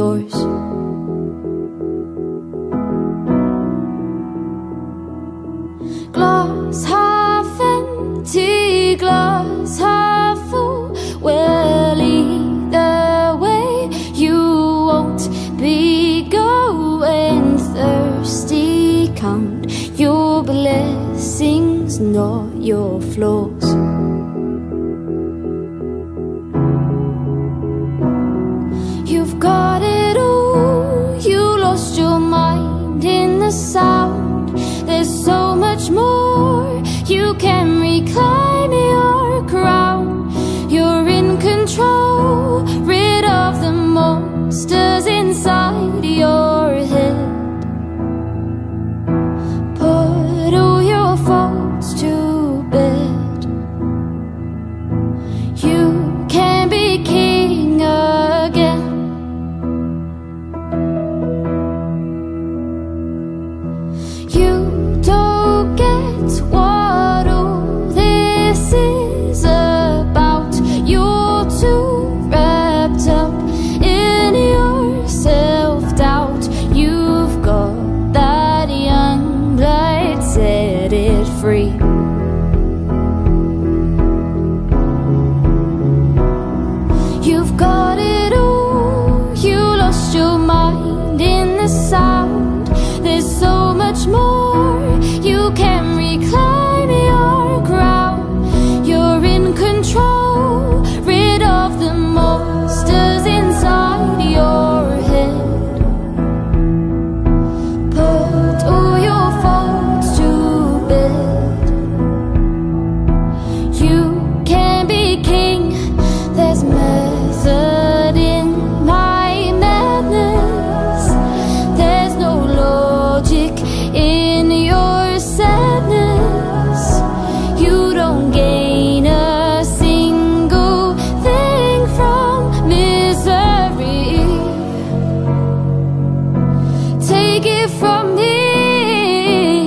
yours. Glass half empty, glass half full. Well, either way, you won't be going thirsty. Count your blessings, not your flaws. because from me.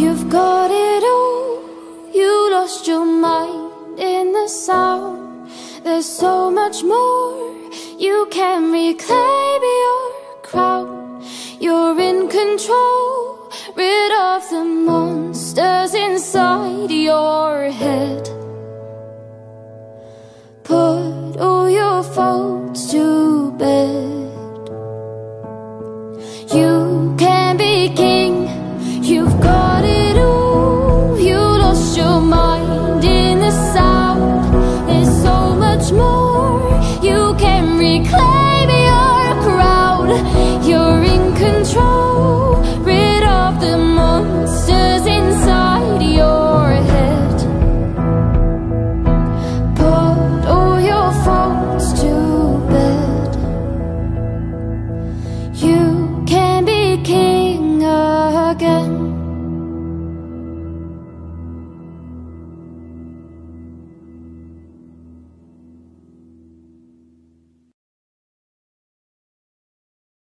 You've got it all. You lost your mind in the sound There's so much more You can reclaim your crown. You're in control Rid of the monsters inside your head. Put all your faults You can be king. You've got